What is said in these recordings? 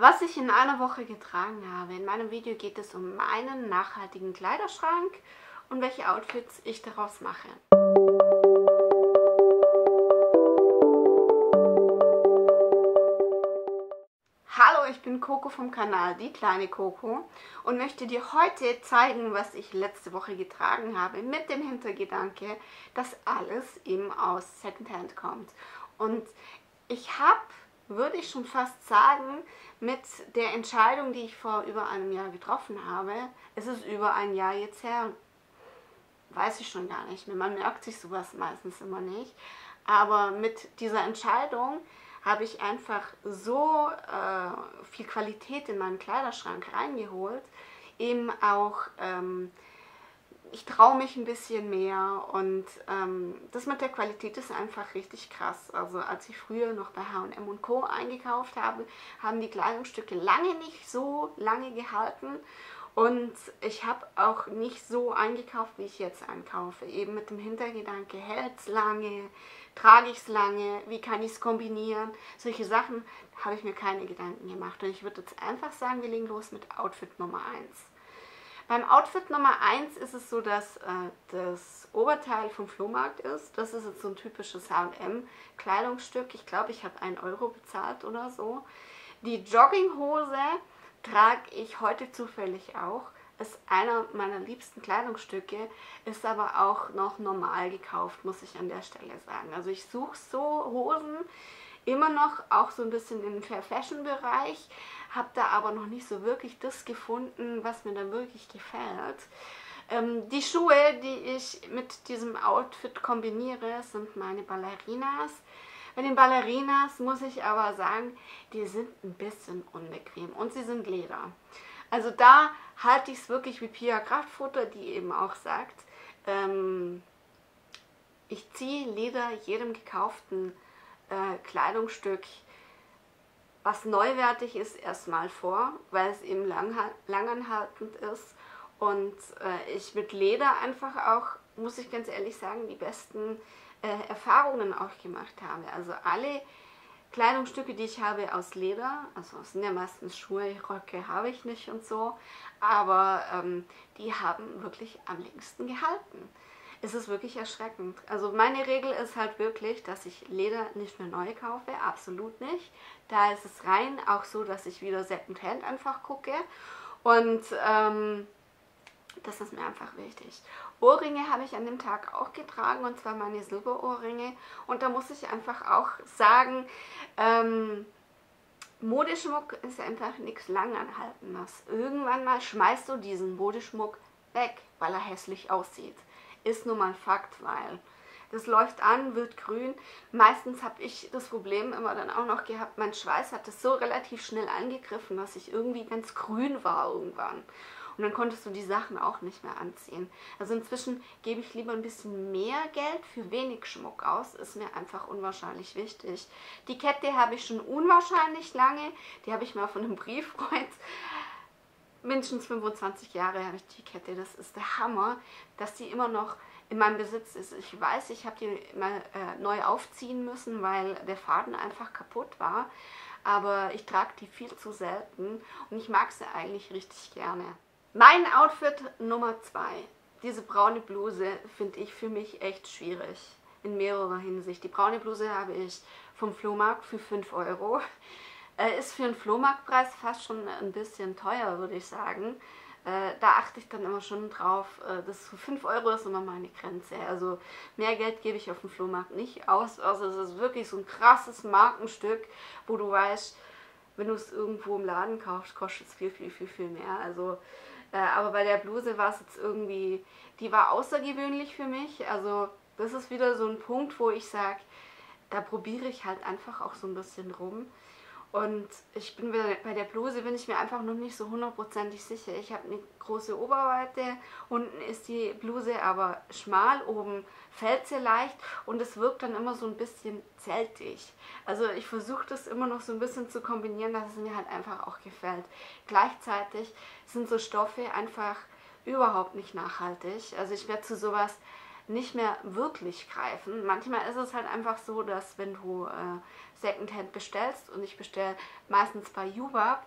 Was ich in einer Woche getragen habe. In meinem Video geht es um meinen nachhaltigen Kleiderschrank und welche Outfits ich daraus mache. Hallo, ich bin Coco vom Kanal Die kleine Coco und möchte dir heute zeigen, was ich letzte Woche getragen habe, mit dem Hintergedanke, dass alles eben aus Secondhand kommt. Und ich habe würde ich schon fast sagen, mit der Entscheidung, die ich vor über einem Jahr getroffen habe, es ist über ein Jahr jetzt her, weiß ich schon gar nicht mehr. Man merkt sich sowas meistens immer nicht. Aber mit dieser Entscheidung habe ich einfach so äh, viel Qualität in meinen Kleiderschrank reingeholt, eben auch ähm, ich traue mich ein bisschen mehr und ähm, das mit der Qualität ist einfach richtig krass. Also als ich früher noch bei H&M und Co. eingekauft habe, haben die Kleidungsstücke lange nicht so lange gehalten und ich habe auch nicht so eingekauft, wie ich jetzt einkaufe. Eben mit dem Hintergedanke, hält es lange, trage ich es lange, wie kann ich es kombinieren. Solche Sachen habe ich mir keine Gedanken gemacht. Und ich würde jetzt einfach sagen, wir legen los mit Outfit Nummer 1. Beim Outfit Nummer 1 ist es so, dass äh, das Oberteil vom Flohmarkt ist. Das ist jetzt so ein typisches H&M Kleidungsstück. Ich glaube, ich habe 1 Euro bezahlt oder so. Die Jogginghose trage ich heute zufällig auch. Ist einer meiner liebsten Kleidungsstücke, ist aber auch noch normal gekauft, muss ich an der Stelle sagen. Also ich suche so Hosen, immer noch auch so ein bisschen im Fair Fashion Bereich, habe da aber noch nicht so wirklich das gefunden, was mir dann wirklich gefällt. Ähm, die Schuhe, die ich mit diesem Outfit kombiniere, sind meine Ballerinas. Bei den Ballerinas muss ich aber sagen, die sind ein bisschen unbequem und sie sind Leder. Also da halte ich es wirklich wie Pia Kraftfutter, die eben auch sagt, ähm, ich ziehe Leder jedem gekauften äh, Kleidungsstück, was neuwertig ist, erstmal vor, weil es eben lang, langanhaltend ist und äh, ich mit Leder einfach auch, muss ich ganz ehrlich sagen, die besten äh, Erfahrungen auch gemacht habe. Also alle Kleidungsstücke, die ich habe aus Leder, also es sind ja meistens Schuhe, Röcke habe ich nicht und so, aber ähm, die haben wirklich am längsten gehalten ist es wirklich erschreckend. Also meine Regel ist halt wirklich, dass ich Leder nicht mehr neu kaufe, absolut nicht. Da ist es rein auch so, dass ich wieder Secondhand einfach gucke und ähm, das ist mir einfach wichtig. Ohrringe habe ich an dem Tag auch getragen und zwar meine Silberohrringe und da muss ich einfach auch sagen, ähm, Modeschmuck ist einfach nichts langanhaltendes. Irgendwann mal schmeißt du diesen Modeschmuck weg, weil er hässlich aussieht ist nun mal Fakt, weil das läuft an, wird grün. Meistens habe ich das Problem immer dann auch noch gehabt, mein Schweiß hat es so relativ schnell angegriffen, dass ich irgendwie ganz grün war irgendwann. Und dann konntest du die Sachen auch nicht mehr anziehen. Also inzwischen gebe ich lieber ein bisschen mehr Geld für wenig Schmuck aus. Ist mir einfach unwahrscheinlich wichtig. Die Kette habe ich schon unwahrscheinlich lange. Die habe ich mal von einem Brieffreund mindestens 25 Jahre habe ich die Kette. Das ist der Hammer, dass die immer noch in meinem Besitz ist. Ich weiß, ich habe die immer äh, neu aufziehen müssen, weil der Faden einfach kaputt war. Aber ich trage die viel zu selten und ich mag sie eigentlich richtig gerne. Mein Outfit Nummer 2. Diese braune Bluse finde ich für mich echt schwierig. In mehrerer Hinsicht. Die braune Bluse habe ich vom Flohmarkt für 5 Euro. Äh, ist für einen Flohmarktpreis fast schon ein bisschen teuer, würde ich sagen. Äh, da achte ich dann immer schon drauf, äh, dass für 5 Euro ist immer meine Grenze. Also mehr Geld gebe ich auf dem Flohmarkt nicht aus. Also es ist wirklich so ein krasses Markenstück, wo du weißt, wenn du es irgendwo im Laden kaufst, kostet es viel, viel, viel, viel mehr. Also, äh, aber bei der Bluse war es jetzt irgendwie, die war außergewöhnlich für mich. Also das ist wieder so ein Punkt, wo ich sage, da probiere ich halt einfach auch so ein bisschen rum. Und ich bin bei der Bluse bin ich mir einfach noch nicht so hundertprozentig sicher. Ich habe eine große Oberweite, unten ist die Bluse aber schmal, oben fällt sie leicht und es wirkt dann immer so ein bisschen zeltig. Also ich versuche das immer noch so ein bisschen zu kombinieren, dass es mir halt einfach auch gefällt. Gleichzeitig sind so Stoffe einfach überhaupt nicht nachhaltig. Also ich werde zu sowas nicht mehr wirklich greifen. Manchmal ist es halt einfach so, dass wenn du äh, Secondhand bestellst und ich bestelle meistens bei Jubab,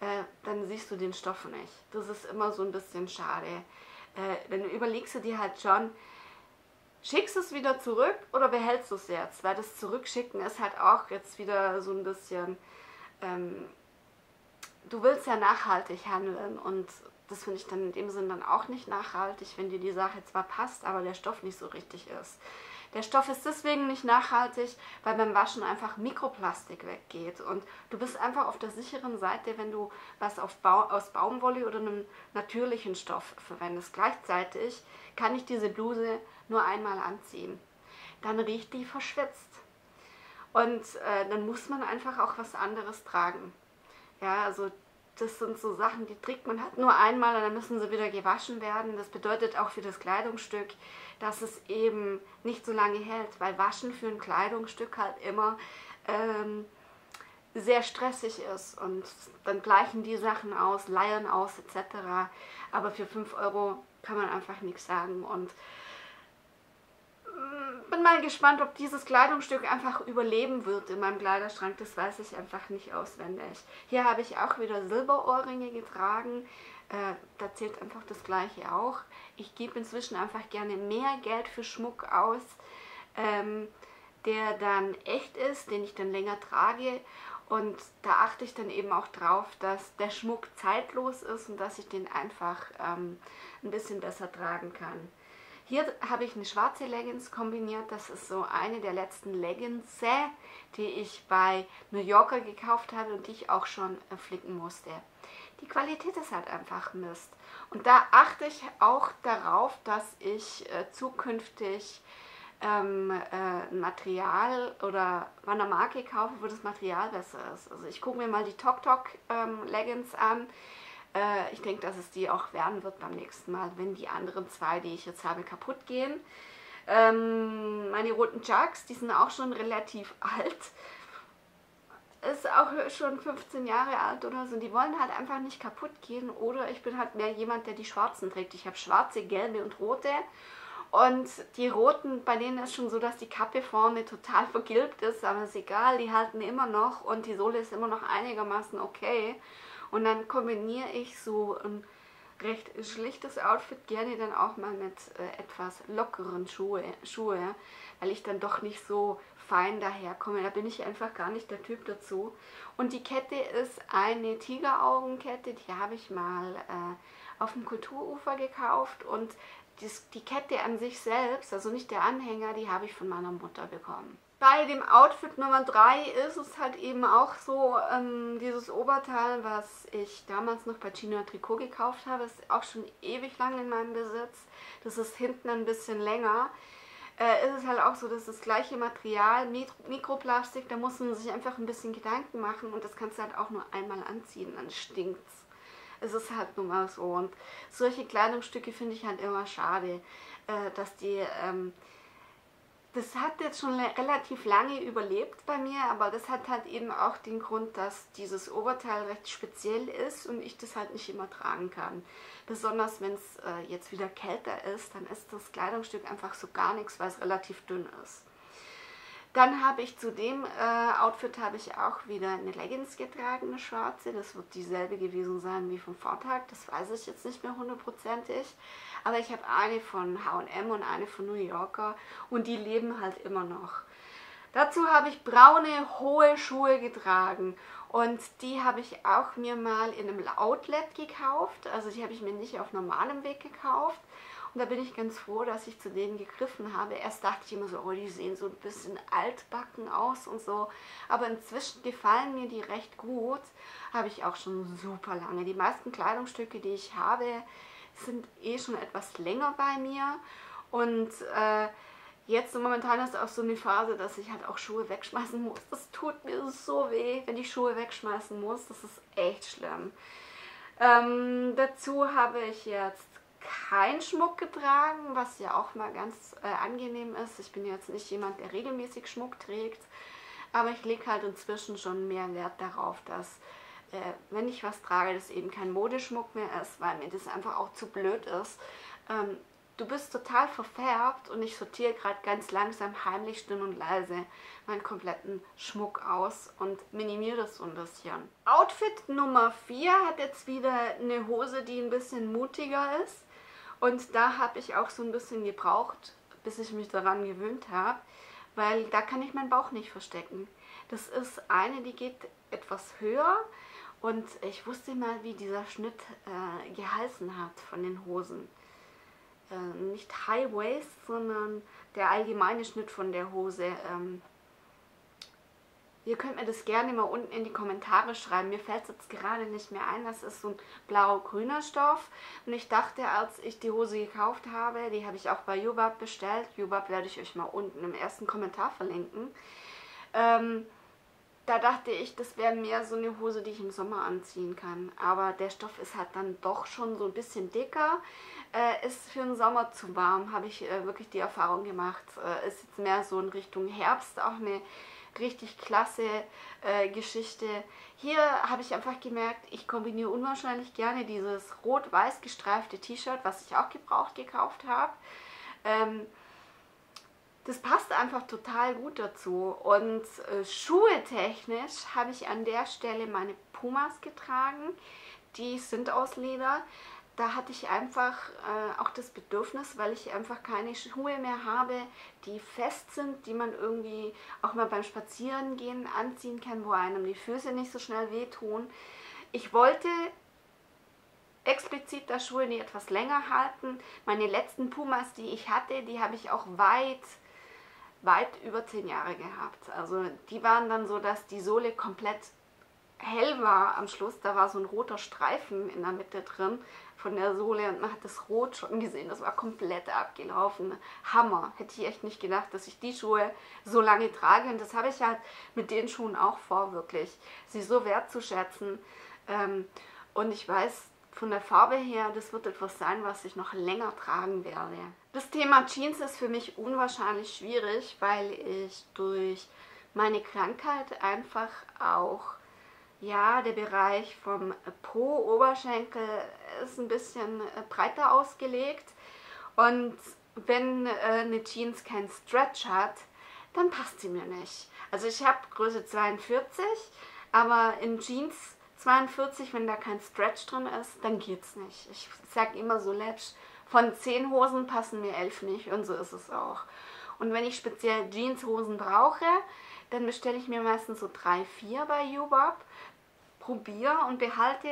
äh, dann siehst du den Stoff nicht. Das ist immer so ein bisschen schade. Äh, dann überlegst du dir halt schon, schickst du es wieder zurück oder behältst du es jetzt? Weil das Zurückschicken ist halt auch jetzt wieder so ein bisschen, ähm, du willst ja nachhaltig handeln und das finde ich dann in dem Sinn dann auch nicht nachhaltig, wenn dir die Sache zwar passt, aber der Stoff nicht so richtig ist. Der Stoff ist deswegen nicht nachhaltig, weil beim Waschen einfach Mikroplastik weggeht. Und du bist einfach auf der sicheren Seite, wenn du was Ba aus Baumwolle oder einem natürlichen Stoff verwendest. Gleichzeitig kann ich diese Bluse nur einmal anziehen. Dann riecht die verschwitzt. Und äh, dann muss man einfach auch was anderes tragen. Ja, also das sind so Sachen, die trägt man halt nur einmal und dann müssen sie wieder gewaschen werden. Das bedeutet auch für das Kleidungsstück, dass es eben nicht so lange hält, weil Waschen für ein Kleidungsstück halt immer ähm, sehr stressig ist und dann gleichen die Sachen aus, leiern aus etc. Aber für 5 Euro kann man einfach nichts sagen und mal gespannt, ob dieses Kleidungsstück einfach überleben wird in meinem Kleiderschrank. Das weiß ich einfach nicht auswendig. Hier habe ich auch wieder Silberohrringe getragen. Äh, da zählt einfach das gleiche auch. Ich gebe inzwischen einfach gerne mehr Geld für Schmuck aus, ähm, der dann echt ist, den ich dann länger trage. Und da achte ich dann eben auch drauf, dass der Schmuck zeitlos ist und dass ich den einfach ähm, ein bisschen besser tragen kann. Hier habe ich eine schwarze Leggings kombiniert. Das ist so eine der letzten Leggings, die ich bei New Yorker gekauft habe und die ich auch schon äh, flicken musste. Die Qualität ist halt einfach Mist. Und da achte ich auch darauf, dass ich äh, zukünftig ähm, äh, Material oder bei einer Marke kaufe, wo das Material besser ist. Also ich gucke mir mal die Tok Tok ähm, Leggings an. Äh, ich denke, dass es die auch werden wird beim nächsten Mal, wenn die anderen zwei, die ich jetzt habe, kaputt gehen. Ähm, meine roten Chucks, die sind auch schon relativ alt. Ist auch schon 15 Jahre alt oder so. Die wollen halt einfach nicht kaputt gehen. Oder ich bin halt mehr jemand, der die schwarzen trägt. Ich habe schwarze, gelbe und rote. Und die roten, bei denen ist schon so, dass die Kappe vorne total vergilbt ist, aber ist egal, die halten immer noch und die Sohle ist immer noch einigermaßen okay. Und dann kombiniere ich so ein recht schlichtes Outfit gerne dann auch mal mit äh, etwas lockeren Schuhe, Schuhe, weil ich dann doch nicht so fein daherkomme. Da bin ich einfach gar nicht der Typ dazu. Und die Kette ist eine Tigeraugenkette, die habe ich mal äh, auf dem Kulturufer gekauft und die Kette an sich selbst, also nicht der Anhänger, die habe ich von meiner Mutter bekommen. Bei dem Outfit Nummer 3 ist es halt eben auch so, ähm, dieses Oberteil, was ich damals noch bei Chino Tricot gekauft habe, ist auch schon ewig lang in meinem Besitz. Das ist hinten ein bisschen länger. Äh, ist es halt auch so, dass das gleiche Material, Mikroplastik, da muss man sich einfach ein bisschen Gedanken machen und das kannst du halt auch nur einmal anziehen, dann stinkt's. Es ist halt nun mal so und solche Kleidungsstücke finde ich halt immer schade, äh, dass die... Ähm, das hat jetzt schon relativ lange überlebt bei mir, aber das hat halt eben auch den Grund, dass dieses Oberteil recht speziell ist und ich das halt nicht immer tragen kann. Besonders wenn es äh, jetzt wieder kälter ist, dann ist das Kleidungsstück einfach so gar nichts, weil es relativ dünn ist. Dann habe ich zu dem äh, Outfit habe ich auch wieder eine Leggings getragen, eine schwarze. Das wird dieselbe gewesen sein wie vom Vortag. Das weiß ich jetzt nicht mehr hundertprozentig. Aber ich habe eine von H&M und eine von New Yorker und die leben halt immer noch. Dazu habe ich braune, hohe Schuhe getragen und die habe ich auch mir mal in einem Outlet gekauft. Also die habe ich mir nicht auf normalem Weg gekauft. Und da bin ich ganz froh, dass ich zu denen gegriffen habe. Erst dachte ich immer so, oh, die sehen so ein bisschen altbacken aus und so. Aber inzwischen gefallen mir die recht gut. Habe ich auch schon super lange. Die meisten Kleidungsstücke, die ich habe, sind eh schon etwas länger bei mir. Und äh, jetzt momentan ist auch so eine Phase, dass ich halt auch Schuhe wegschmeißen muss. Das tut mir so weh, wenn ich Schuhe wegschmeißen muss. Das ist echt schlimm. Ähm, dazu habe ich jetzt keinen Schmuck getragen, was ja auch mal ganz äh, angenehm ist. Ich bin jetzt nicht jemand, der regelmäßig Schmuck trägt, aber ich lege halt inzwischen schon mehr Wert darauf, dass äh, wenn ich was trage, das eben kein Modeschmuck mehr ist, weil mir das einfach auch zu blöd ist, ähm, du bist total verfärbt und ich sortiere gerade ganz langsam, heimlich, still und leise meinen kompletten Schmuck aus und minimiere das so ein bisschen. Outfit Nummer 4 hat jetzt wieder eine Hose, die ein bisschen mutiger ist. Und da habe ich auch so ein bisschen gebraucht, bis ich mich daran gewöhnt habe, weil da kann ich meinen Bauch nicht verstecken. Das ist eine, die geht etwas höher und ich wusste mal, wie dieser Schnitt äh, geheißen hat von den Hosen. Äh, nicht High Waist, sondern der allgemeine Schnitt von der Hose. Ähm, Ihr könnt mir das gerne mal unten in die Kommentare schreiben. Mir fällt es jetzt gerade nicht mehr ein. Das ist so ein blau-grüner Stoff. Und ich dachte, als ich die Hose gekauft habe, die habe ich auch bei Jubab bestellt. Jubab werde ich euch mal unten im ersten Kommentar verlinken. Ähm, da dachte ich, das wäre mehr so eine Hose, die ich im Sommer anziehen kann. Aber der Stoff ist halt dann doch schon so ein bisschen dicker. Äh, ist für den Sommer zu warm, habe ich äh, wirklich die Erfahrung gemacht. Äh, ist jetzt mehr so in Richtung Herbst auch eine richtig klasse äh, Geschichte. Hier habe ich einfach gemerkt, ich kombiniere unwahrscheinlich gerne dieses rot-weiß gestreifte T-Shirt, was ich auch gebraucht gekauft habe. Ähm, das passt einfach total gut dazu. Und äh, Schuhe technisch habe ich an der Stelle meine Pumas getragen. Die sind aus Leder da hatte ich einfach äh, auch das Bedürfnis, weil ich einfach keine Schuhe mehr habe, die fest sind, die man irgendwie auch mal beim Spazierengehen anziehen kann, wo einem die Füße nicht so schnell wehtun. Ich wollte explizit da Schuhe, die etwas länger halten. Meine letzten Pumas, die ich hatte, die habe ich auch weit, weit über zehn Jahre gehabt. Also die waren dann so, dass die Sohle komplett hell war am Schluss. Da war so ein roter Streifen in der Mitte drin von der Sohle und man hat das Rot schon gesehen. Das war komplett abgelaufen. Hammer. Hätte ich echt nicht gedacht, dass ich die Schuhe so lange trage. Und das habe ich halt mit den Schuhen auch vor, wirklich. Sie so wertzuschätzen. Ähm, und ich weiß von der Farbe her, das wird etwas sein, was ich noch länger tragen werde. Das Thema Jeans ist für mich unwahrscheinlich schwierig, weil ich durch meine Krankheit einfach auch ja, der Bereich vom Po-Oberschenkel ist ein bisschen äh, breiter ausgelegt. Und wenn äh, eine Jeans keinen Stretch hat, dann passt sie mir nicht. Also ich habe Größe 42, aber in Jeans 42, wenn da kein Stretch drin ist, dann geht's nicht. Ich sage immer so läppisch, von 10 Hosen passen mir 11 nicht und so ist es auch. Und wenn ich speziell Jeanshosen brauche, dann bestelle ich mir meistens so 3, 4 bei Ubab probiere und behalte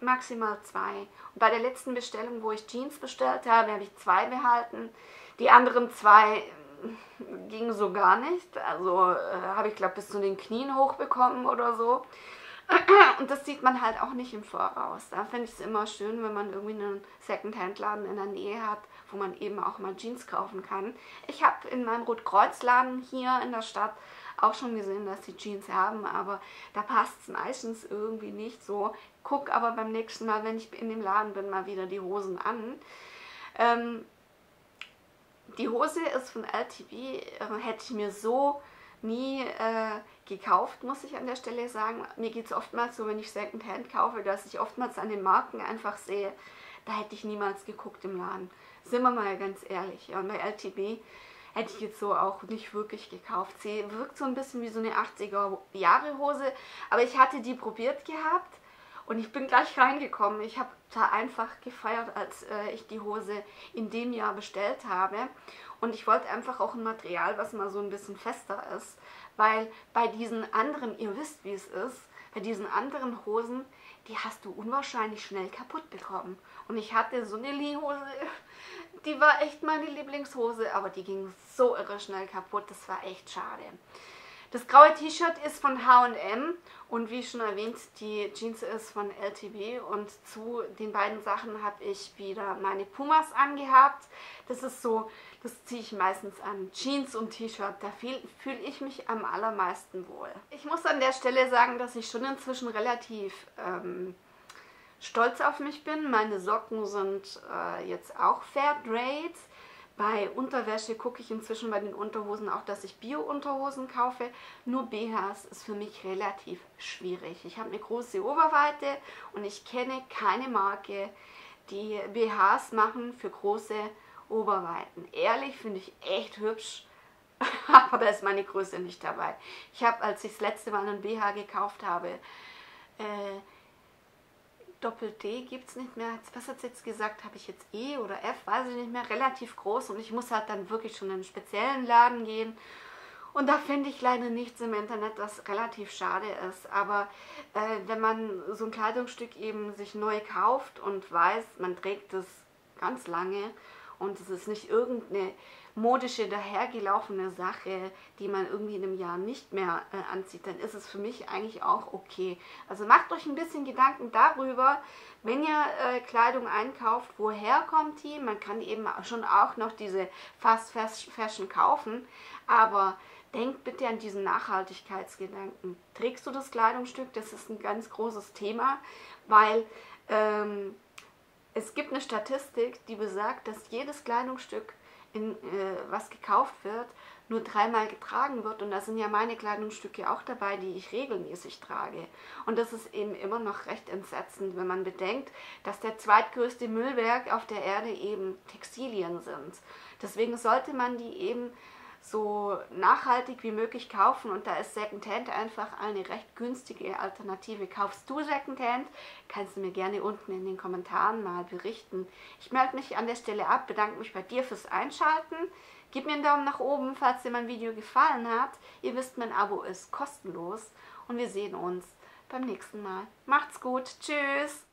maximal zwei. Und bei der letzten Bestellung, wo ich Jeans bestellt habe, habe ich zwei behalten. Die anderen zwei äh, gingen so gar nicht. Also äh, habe ich, glaube bis zu den Knien hochbekommen oder so. Und das sieht man halt auch nicht im Voraus. Da finde ich es immer schön, wenn man irgendwie einen Secondhand-Laden in der Nähe hat, wo man eben auch mal Jeans kaufen kann. Ich habe in meinem Rotkreuz-Laden hier in der Stadt auch schon gesehen, dass sie Jeans haben, aber da passt es meistens irgendwie nicht so. Guck aber beim nächsten Mal, wenn ich in dem Laden bin, mal wieder die Hosen an. Ähm, die Hose ist von LTV, äh, hätte ich mir so nie äh, gekauft, muss ich an der Stelle sagen. Mir geht es oftmals so, wenn ich Secondhand kaufe, dass ich oftmals an den Marken einfach sehe, da hätte ich niemals geguckt im Laden. Sind wir mal ganz ehrlich. Ja, und bei LTB hätte ich jetzt so auch nicht wirklich gekauft. Sie wirkt so ein bisschen wie so eine 80er-Jahre-Hose, aber ich hatte die probiert gehabt und ich bin gleich reingekommen. Ich habe da einfach gefeiert, als äh, ich die Hose in dem Jahr bestellt habe. Und ich wollte einfach auch ein Material, was mal so ein bisschen fester ist, weil bei diesen anderen, ihr wisst wie es ist, bei diesen anderen Hosen, die hast du unwahrscheinlich schnell kaputt bekommen. Und ich hatte so eine Lee-Hose, die war echt meine Lieblingshose, aber die ging so irre schnell kaputt. Das war echt schade. Das graue T-Shirt ist von H&M und wie schon erwähnt, die Jeans ist von LTB und zu den beiden Sachen habe ich wieder meine Pumas angehabt. Das ist so, das ziehe ich meistens an. Jeans und T-Shirt, da fühle ich mich am allermeisten wohl. Ich muss an der Stelle sagen, dass ich schon inzwischen relativ... Ähm, stolz auf mich bin. Meine Socken sind äh, jetzt auch Fairtrade. Bei Unterwäsche gucke ich inzwischen bei den Unterhosen auch, dass ich Bio-Unterhosen kaufe. Nur BHs ist für mich relativ schwierig. Ich habe eine große Oberweite und ich kenne keine Marke, die BHs machen für große Oberweiten. Ehrlich finde ich echt hübsch, aber da ist meine Größe nicht dabei. Ich habe, als ich das letzte Mal einen BH gekauft habe, äh, Doppel-D gibt es nicht mehr. Was hat es jetzt gesagt? Habe ich jetzt E oder F? Weiß ich nicht mehr. Relativ groß und ich muss halt dann wirklich schon in einen speziellen Laden gehen. Und da finde ich leider nichts im Internet, was relativ schade ist. Aber äh, wenn man so ein Kleidungsstück eben sich neu kauft und weiß, man trägt es ganz lange und es ist nicht irgendeine modische, dahergelaufene Sache, die man irgendwie in einem Jahr nicht mehr äh, anzieht, dann ist es für mich eigentlich auch okay. Also macht euch ein bisschen Gedanken darüber, wenn ihr äh, Kleidung einkauft, woher kommt die? Man kann eben schon auch noch diese Fast Fashion kaufen, aber denkt bitte an diesen Nachhaltigkeitsgedanken. Trägst du das Kleidungsstück? Das ist ein ganz großes Thema, weil ähm, es gibt eine Statistik, die besagt, dass jedes Kleidungsstück in, äh, was gekauft wird, nur dreimal getragen wird. Und da sind ja meine Kleidungsstücke auch dabei, die ich regelmäßig trage. Und das ist eben immer noch recht entsetzend, wenn man bedenkt, dass der zweitgrößte Müllberg auf der Erde eben Textilien sind. Deswegen sollte man die eben so nachhaltig wie möglich kaufen und da ist Secondhand einfach eine recht günstige Alternative. Kaufst du Secondhand? Kannst du mir gerne unten in den Kommentaren mal berichten. Ich melde mich an der Stelle ab, bedanke mich bei dir fürs Einschalten. Gib mir einen Daumen nach oben, falls dir mein Video gefallen hat. Ihr wisst, mein Abo ist kostenlos und wir sehen uns beim nächsten Mal. Macht's gut, tschüss!